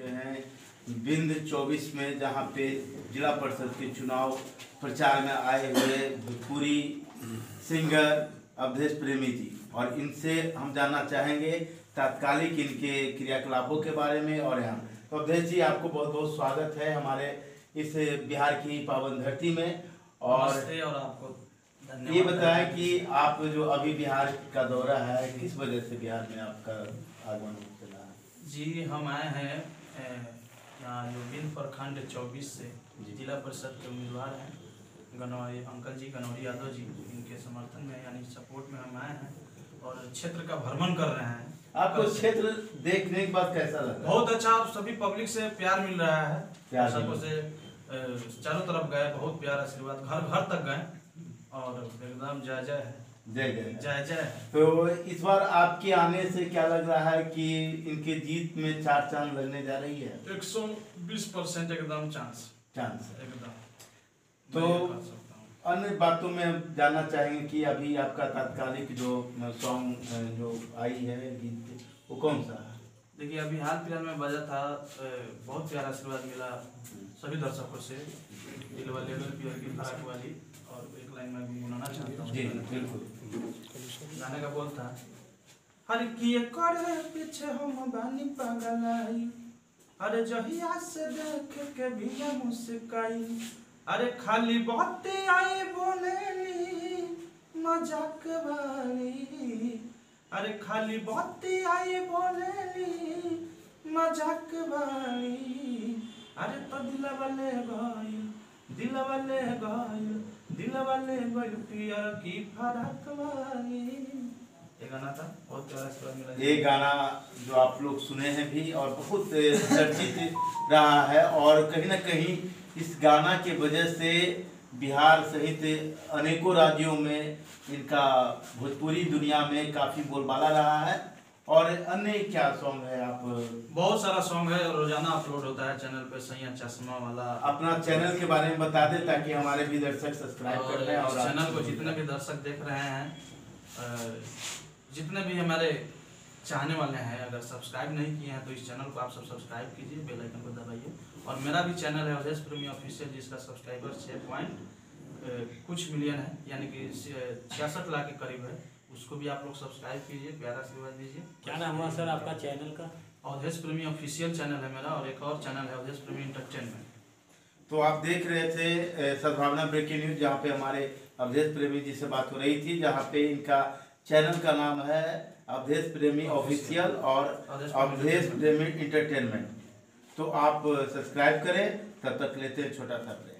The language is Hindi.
बिंद 24 में जहाँ पे जिला परिषद के चुनाव प्रचार में आए हुए भोजपुरी सिंगर अवधेश प्रेमी जी। और इनसे हम जानना चाहेंगे तात्कालिक इनके क्रियाकलापों के बारे में और यहाँ। तो अवधेश जी आपको बहुत बहुत स्वागत है हमारे इस बिहार की पावन धरती में और और आपको ये बताएँ कि आप जो अभी बिहार का दौरा है किस वजह से बिहार में आपका आगमन चला? है जी हम आए हैं जो प्रखंड चौबीस से जिला परिषद के उम्मीदवार हैं। गनौरी अंकल जी गनौरी यादव जी इनके समर्थन में यानी सपोर्ट में हम आए हैं और क्षेत्र का भ्रमण कर रहे हैं। आपको क्षेत्र देखने के बाद कैसा लगा बहुत अच्छा सभी पब्लिक से प्यार मिल रहा है। सबको से चारों तरफ़ गए बहुत प्यार आशीर्वाद घर घर तक गए। और एकदम जय जय है। जय जय जय जय। तो इस बार आपके आने से क्या लग रहा है कि इनके जीत में चार चाँद लगने जा रही है? एक सौ बीस परसेंट एकदम चांस चांस एकदम। तो-। अन्य बातों में जानना चाहेंगे कि अभी आपका तात्कालिक जो सॉन्ग जो आई है गीत वो कौन सा है? देखिए अभी हाल फ़िलहाल में बजा था बहुत प्यारा आशीर्वाद मिला सभी दर्शकों से। दिल वाले की फराक वाली। लाइन में गुनगुनाना चाहता हूँ। जी बिल्कुल। गाने का बोल था हर किए करे पीछे हम बानी पगलाई। अरे जहिया से देख के भी मुस्काई। अरे खाली बहुते आए बोलेली मज़ाक वाली। अरे खाली बहुते आए बोलेली मज़ाक वाली। अरे तो दिला वाले गइल दिला वाले गइल दिला वाले की फराक वाली ये गाना था बहुत प्यारा आशीर्वाद मिला ये गाना जो आप लोग सुने हैं भी और बहुत चर्चित रहा है और कहीं ना कहीं इस गाना के वजह से बिहार सहित अनेकों राज्यों में इनका भोजपुरी दुनिया में काफ़ी बोलबाला रहा है। और अन्य क्या सॉन्ग है आप? बहुत सारा सॉन्ग है रोज़ाना अपलोड होता है चैनल पे सैया चश्मा वाला। अपना चैनल के बारे में बता दें ताकि हमारे भी दर्शक सब्सक्राइब कर और लें और चैनल को जितने भी दर्शक देख रहे हैं जितने भी हमारे चाहने वाले हैं अगर सब्सक्राइब नहीं किए हैं तो इस चैनल को आप सब सब्सक्राइब कीजिए बेल आइकन को दबाइए। और मेरा भी चैनल है अवधेश प्रेमी ऑफिशियल जिसका सब्सक्राइबर छः पॉइंट कुछ मिलियन है यानी कि छियासठ लाख के करीब है। उसको भी आप लोग सब्सक्राइब कीजिए प्यारा आशीर्वाद दीजिए। क्या नाम हुआ सर आपका चैनल का? अवधेश प्रेमी ऑफिशियल चैनल है मेरा और एक और चैनल है अवधेश प्रेमी इंटरटेनमेंट तो आप देख रहे थे सद्भावना ब्रेकिंग न्यूज़ जहाँ पे हमारे अवधेश प्रेमी जी से बात हो रही थी जहाँ पे इनका चैनल का नाम है अवधेश प्रेमी ऑफिशियल और अवधेश प्रेमी इंटरटेनमेंट तो आप सब्सक्राइब करें तब तक लेते हैं छोटा सा ब्रेक